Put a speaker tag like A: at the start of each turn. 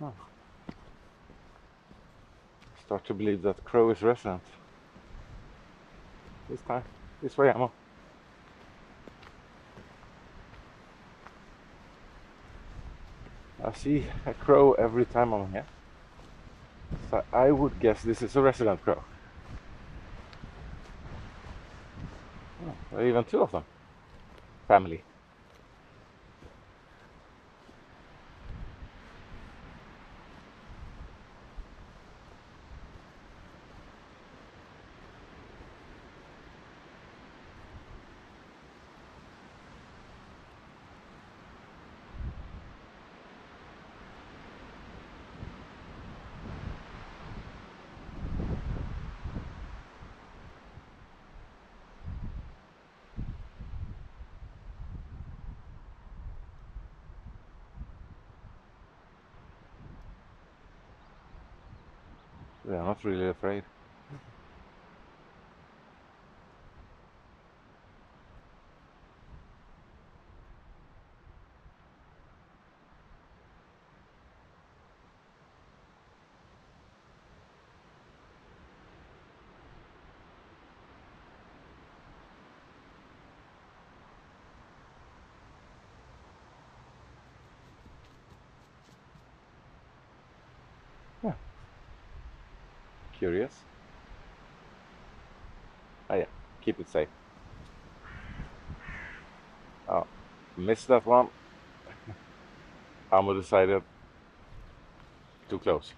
A: Oh. Start to believe that Crow is resident. This time. This way, Emma. I see a crow every time I'm here. So I would guess this is a resident crow. Oh, there are even two of them. Family. They're not really afraid. Curious? Oh yeah, keep it safe. Oh, missed that one. Aamu decided too close.